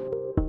you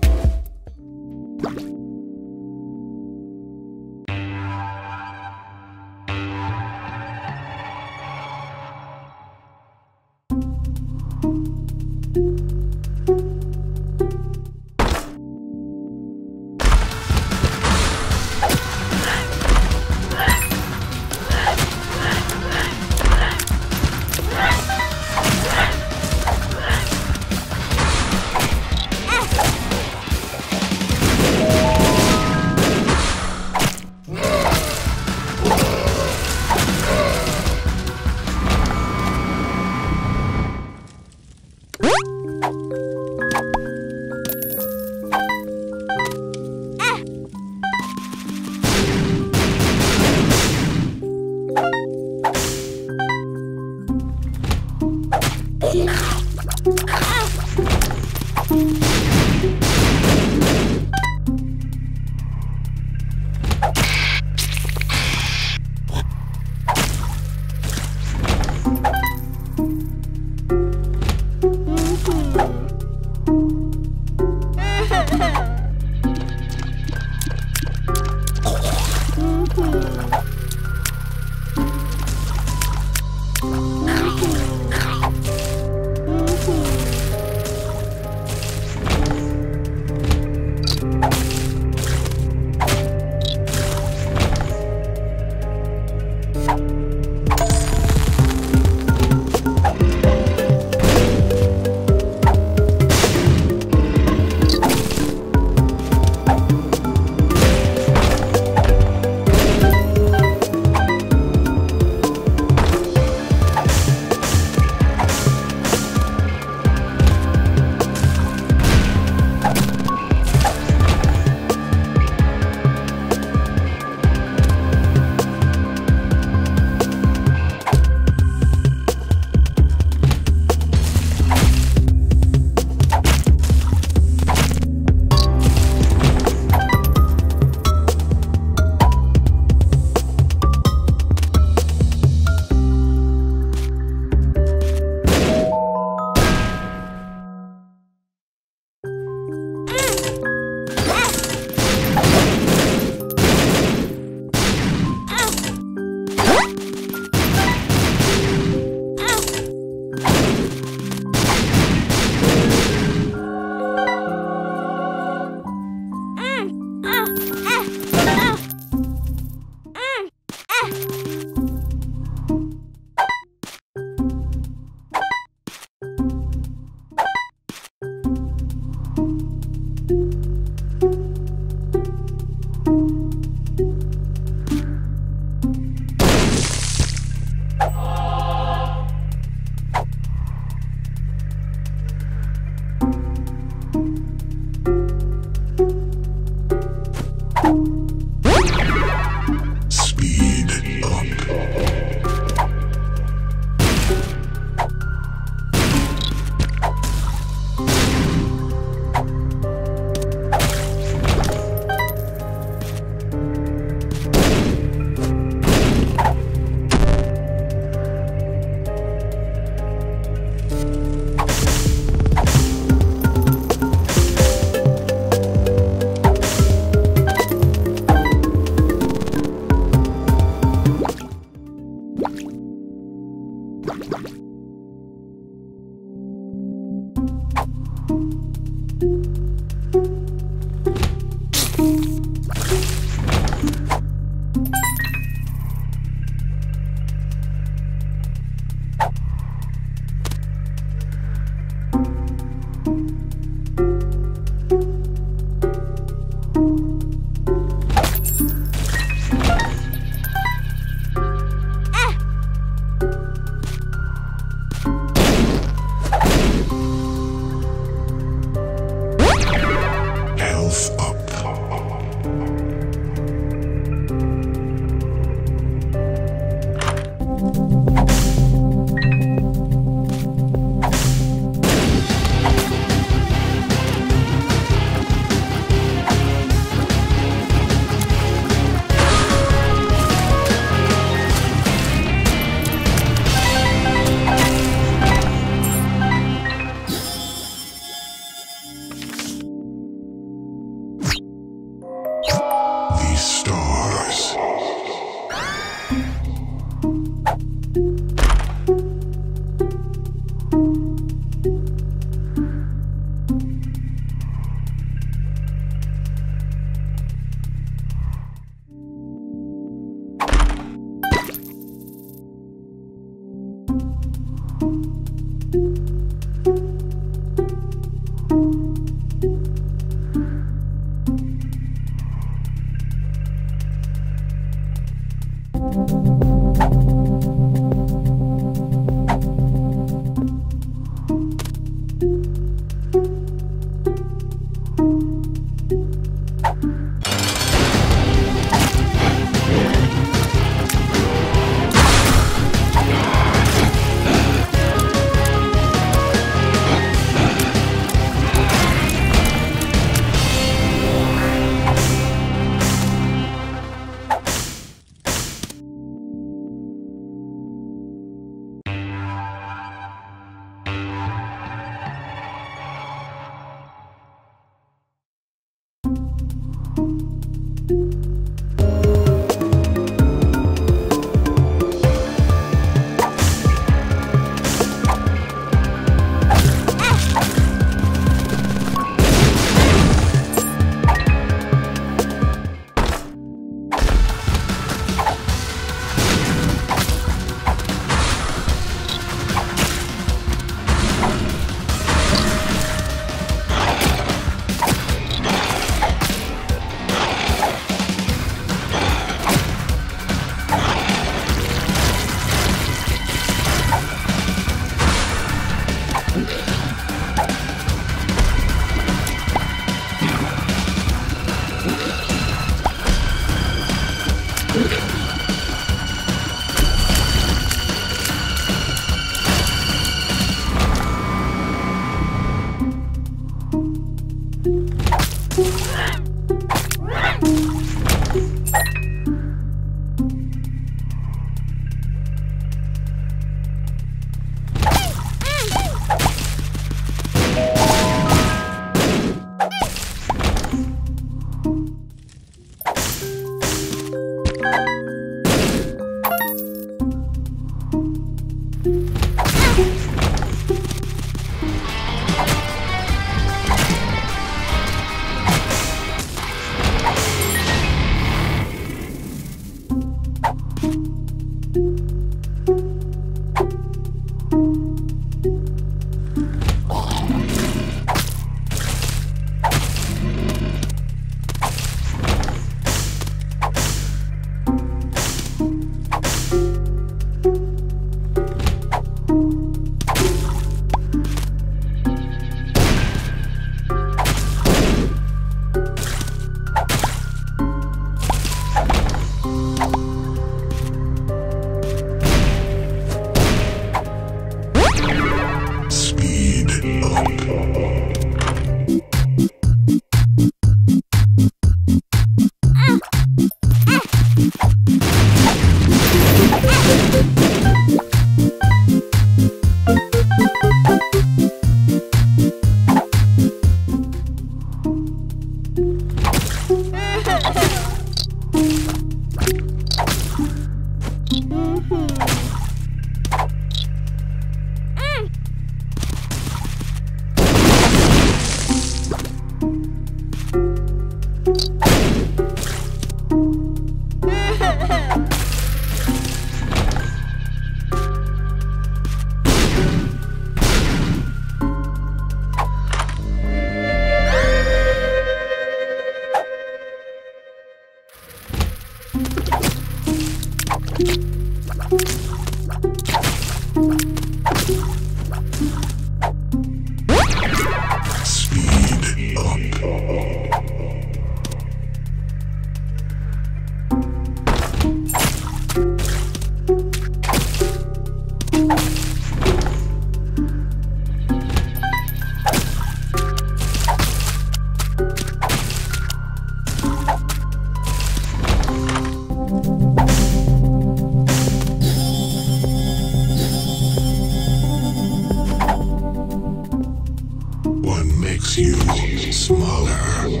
smaller.